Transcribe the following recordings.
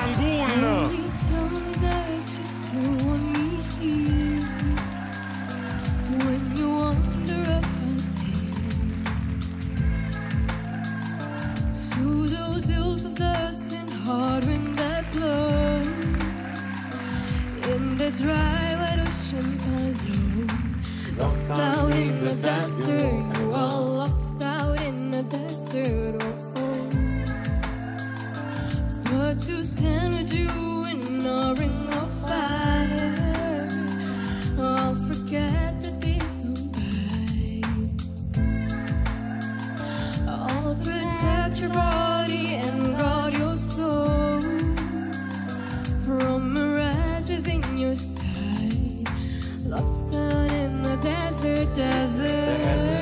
Rangoon. hills of dust and hard wind that blow in the dry wet ocean alone. Lost out in the desert. You are lost out in the desert. touch your body and guard your soul from mirages in your sight, lost son in the desert, desert.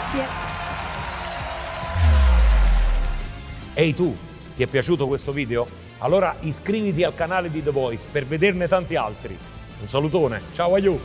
Grazie. Ehi tu, ti è piaciuto questo video? Allora iscriviti al canale di The Voice per vederne tanti altri. Un salutone, ciao Aiu!